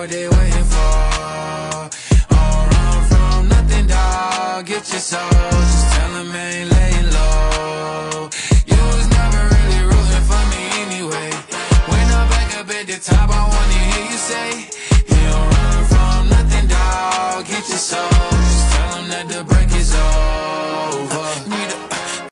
what they waiting for. Don't run from nothing, dog. Get your soul. Just tell them ain't laying low. You was never really rooting for me anyway. When I'm back up at the top, I wanna hear you say, You don't run from nothing, dog. Get your soul. Just tell that the break is over.